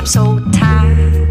I'm so tired.